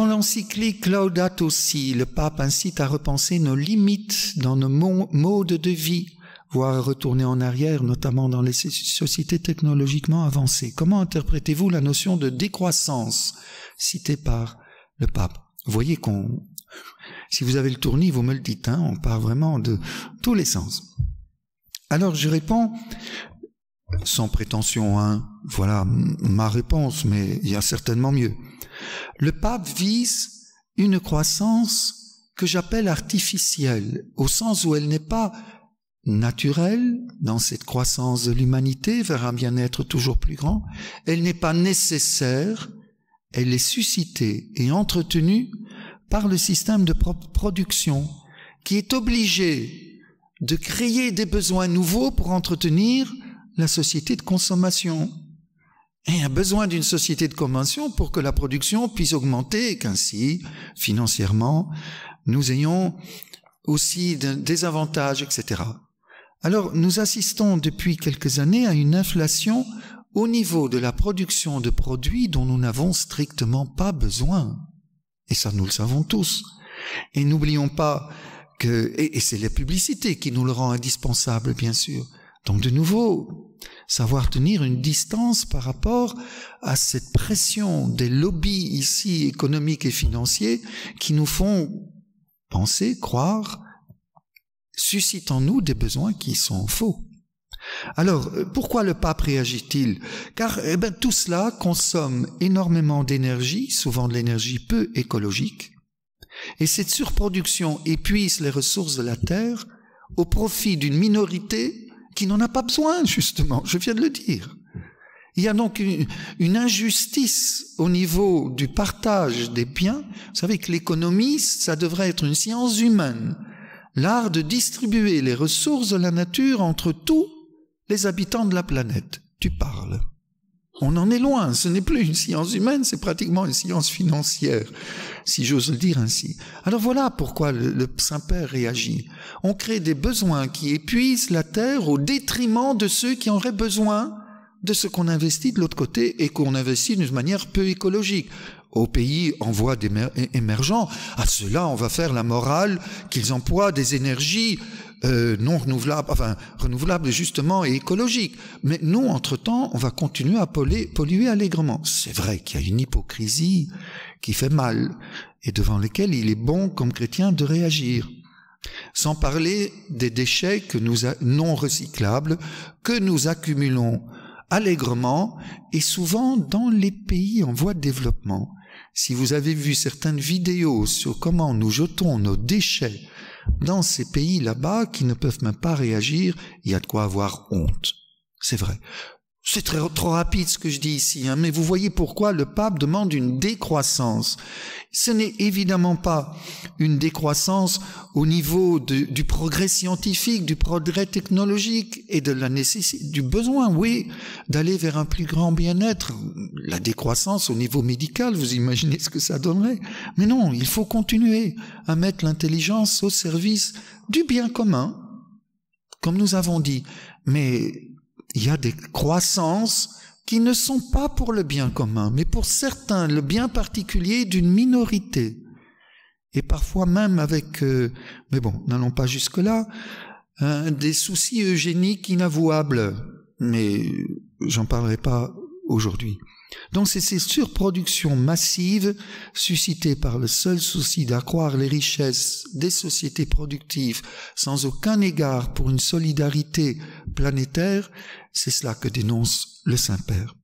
l'encyclique Laudato Si, le pape incite à repenser nos limites dans nos modes de vie, voire à retourner en arrière, notamment dans les sociétés technologiquement avancées. Comment interprétez-vous la notion de décroissance citée par le pape? Voyez qu'on, si vous avez le tournis, vous me le dites, hein, on part vraiment de tous les sens. Alors je réponds, sans prétention, hein, voilà ma réponse, mais il y a certainement mieux. Le pape vise une croissance que j'appelle artificielle, au sens où elle n'est pas naturelle dans cette croissance de l'humanité vers un bien-être toujours plus grand, elle n'est pas nécessaire, elle est suscitée et entretenue par le système de production qui est obligé de créer des besoins nouveaux pour entretenir la société de consommation. Et a besoin d'une société de convention pour que la production puisse augmenter et qu'ainsi, financièrement, nous ayons aussi des avantages, etc. Alors, nous assistons depuis quelques années à une inflation au niveau de la production de produits dont nous n'avons strictement pas besoin. Et ça, nous le savons tous. Et n'oublions pas que, et, c'est la publicité qui nous le rend indispensable, bien sûr. Donc, de nouveau, savoir tenir une distance par rapport à cette pression des lobbies ici économiques et financiers qui nous font penser, croire, suscitent en nous des besoins qui sont faux. Alors, euh, pourquoi le pape réagit-il? Car eh ben, tout cela consomme énormément d'énergie, souvent de l'énergie peu écologique, et cette surproduction épuise les ressources de la Terre au profit d'une minorité qui n'en a pas besoin, justement, je viens de le dire. Il y a donc une, injustice au niveau du partage des biens. Vous savez que l'économie, ça devrait être une science humaine, l'art de distribuer les ressources de la nature entre tous les habitants de la planète. Tu parles. On en est loin, ce n'est plus une science humaine, c'est pratiquement une science financière si j'ose le dire ainsi. Alors voilà pourquoi le, Saint-Père réagit. On crée des besoins qui épuisent la terre au détriment de ceux qui auraient besoin de ce qu'on investit de l'autre côté et qu'on investit d'une manière peu écologique. Aux pays en voie émergents, à cela on va faire la morale qu'ils emploient des énergies euh, non renouvelables, enfin renouvelables justement et écologiques. Mais nous, entre-temps, on va continuer à polluer, polluer allègrement. C'est vrai qu'il y a une hypocrisie qui fait mal et devant lesquels il est bon comme chrétien de réagir. Sans parler des déchets que nous non recyclables que nous accumulons allègrement et souvent dans les pays en voie de développement. Si vous avez vu certaines vidéos sur comment nous jetons nos déchets dans ces pays là-bas qui ne peuvent même pas réagir, il y a de quoi avoir honte. C'est vrai. C'est très, trop rapide ce que je dis ici, hein, mais vous voyez pourquoi le pape demande une décroissance. Ce n'est évidemment pas une décroissance au niveau du progrès scientifique, du progrès technologique et de la nécessité, du besoin, oui, d'aller vers un plus grand bien-être. La décroissance au niveau médical, vous imaginez ce que ça donnerait. Mais non, il faut continuer à mettre l'intelligence au service du bien commun, comme nous avons dit. Mais il y a des croissances qui ne sont pas pour le bien commun, mais pour certains, le bien particulier d'une minorité. Et parfois même avec, euh, mais bon, n'allons pas jusque-là, hein, des soucis eugéniques inavouables. Mais j'en parlerai pas aujourd'hui. Donc c'est ces surproductions massives suscitées par le seul souci d'accroître les richesses des sociétés productives sans aucun égard pour une solidarité planétaire, c'est cela que dénonce le Saint-Père.